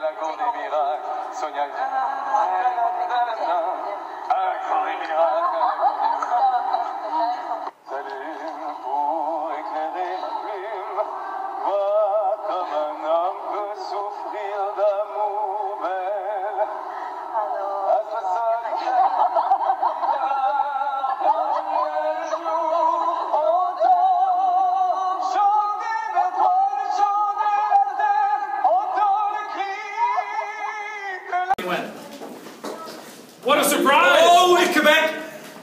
la grande des miracles, Sonia. La grande des miracles. What a surprise! Oh, we're Quebec!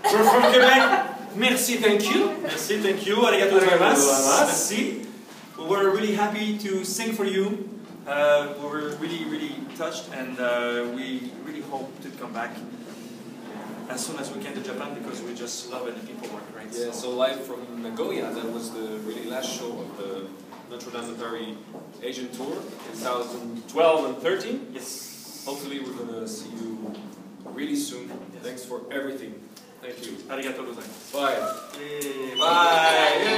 We're from Quebec. Merci, thank you. Merci, thank you. Arigato gozaimasu. Merci. We were really happy to sing for you. Uh, we were really, really touched, and uh, we really hope to come back as soon as we can to Japan because we just love it. The people were great. Yeah, so live from Nagoya, that was the really last show of the Notre Dame Paris Asian tour in 2012 and 13. yes. Hopefully, we're gonna see you really soon. Thanks for everything. Thank you. Arigato gozaimasu. Bye. Yay. Bye. Yay.